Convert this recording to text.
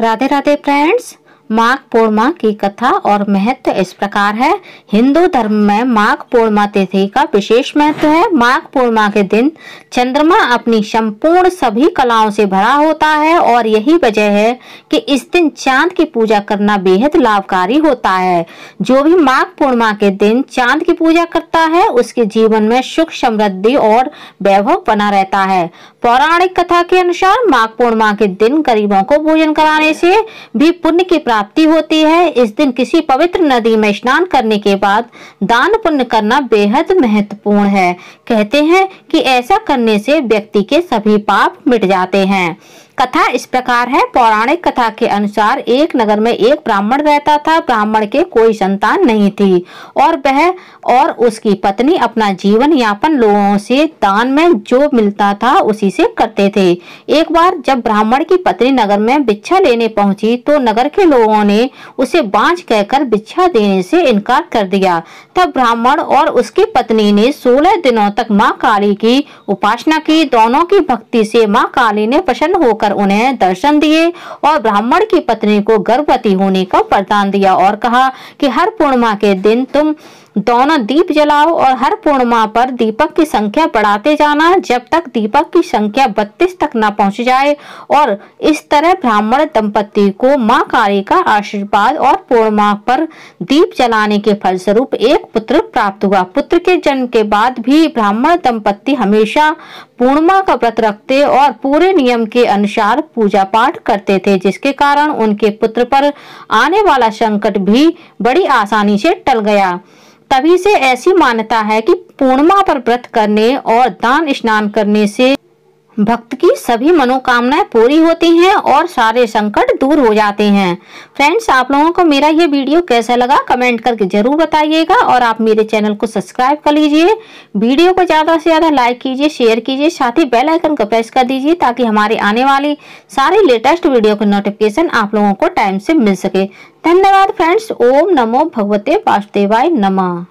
Radhe Radhe friends Magh Purnima की कथा और महत्व इस प्रकार है। हिंदू धर्म में माघ पूर्णिमा तिथि का विशेष महत्व है। माघ पूर्णिमा के दिन चंद्रमा अपनी संपूर्ण सभी कलाओं से भरा होता है और यही वजह है कि इस दिन चाँद की पूजा करना बेहद लाभकारी होता है। जो भी माघ पूर्णिमा के दिन चाँद की पूजा करता है, उसके जीवन में सुख समृद्धि और वैभव बना रहता है। पौराणिक कथा के अनुसार माघ पूर्णिमा के दिन गरीबों को भोजन कराने से भी पुण्य की प्राप्ति होती है। इस दिन किसी पवित्र नदी में स्नान करने के बाद दान पुण्य करना बेहद महत्वपूर्ण है। कहते हैं कि ऐसा करने से व्यक्ति के सभी पाप मिट जाते हैं। कथा इस प्रकार है। पौराणिक कथा के अनुसार एक नगर में एक ब्राह्मण रहता था। ब्राह्मण के कोई संतान नहीं थी और वह और उसकी पत्नी अपना जीवन यापन लोगों से दान में जो मिलता था उसी से करते थे। एक बार जब ब्राह्मण की पत्नी नगर में भिक्षा लेने पहुँची तो नगर के लोगों ने उसे बांझ कहकर भिक्षा देने से इनकार कर दिया। तब ब्राह्मण और उसकी पत्नी ने सोलह दिनों तक माँ काली की उपासना की। दोनों की भक्ति से माँ काली ने प्रसन्न होकर होकर उन्हें दर्शन दिए और ब्राह्मण की पत्नी को गर्भवती होने का वरदान दिया और कहा कि हर पूर्णिमा के दिन तुम दोनों दीप जलाओ और हर पूर्णिमा पर दीपक की संख्या बढ़ाते जाना, जब तक दीपक की संख्या बत्तीस तक न पहुँच जाए। और इस तरह ब्राह्मण दंपति को माँ काली का आशीर्वाद और पूर्णिमा पर दीप जलाने के फलस्वरूप एक पुत्र प्राप्त हुआ। पुत्र के जन्म के बाद भी ब्राह्मण दंपति हमेशा पूर्णिमा का व्रत रखते और पूरे नियम के अनुसार पूजा पाठ करते थे, जिसके कारण उनके पुत्र पर आने वाला संकट भी बड़ी आसानी से टल गया। तभी से ऐसी मान्यता है कि पूर्णिमा पर व्रत करने और दान स्नान करने से भक्त की सभी मनोकामनाएँ पूरी होती हैं और सारे संकट दूर हो जाते हैं। फ्रेंड्स, आप लोगों को मेरा ये वीडियो कैसा लगा कमेंट करके ज़रूर बताइएगा और आप मेरे चैनल को सब्सक्राइब कर लीजिए। वीडियो को ज़्यादा से ज़्यादा लाइक कीजिए, शेयर कीजिए, साथ ही बेल आइकन को प्रेस कर दीजिए ताकि हमारे आने वाली सारी लेटेस्ट वीडियो की नोटिफिकेशन आप लोगों को टाइम से मिल सके। धन्यवाद फ्रेंड्स, ओम नमो भगवते वासुदेवाय नमः।